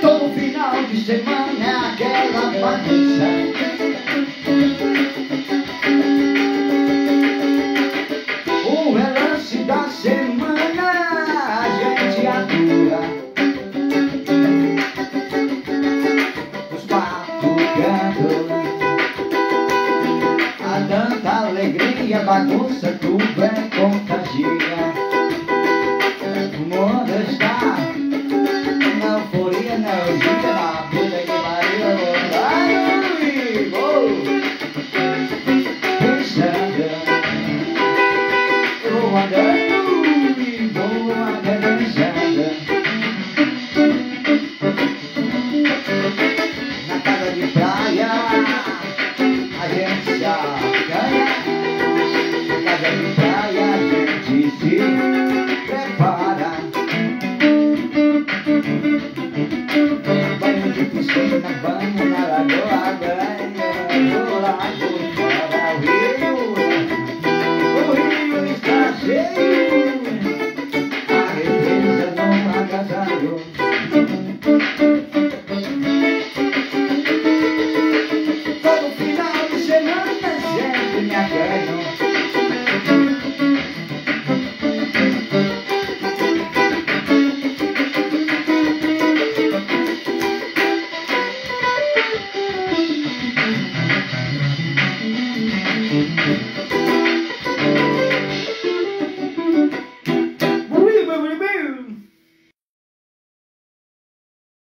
Todo final de semana aquela bagunça alegria, bagunça, tudo é contagia. O mundo está na euforia, na euforia, na pariu Ai, vou Pensando Eu vou andando De praia a gente se prepara Banho de piscina, banho na lagoa, banho no lago, para o rio. O rio está cheio, a represa não agasalho. Todo final de semana sempre me acanho